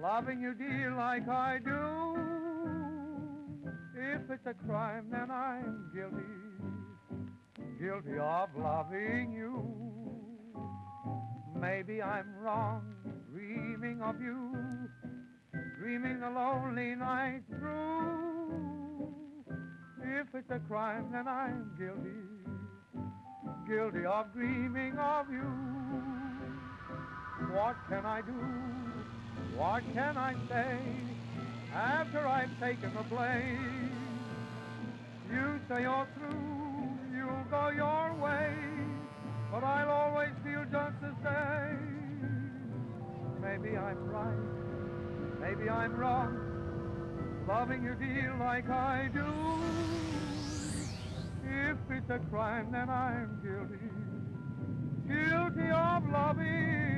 Loving you, dear, like I do. If it's a crime, then I'm guilty. Guilty of loving you. Maybe I'm wrong, dreaming of you. Dreaming the lonely night through. If it's a crime, then I'm guilty. Guilty of dreaming of you. What can I do? What can I say after I've taken the blame? You say you're through, you'll go your way, but I'll always feel just the same. Maybe I'm right, maybe I'm wrong, loving you, dear, like I do. If it's a crime, then I'm guilty, guilty of loving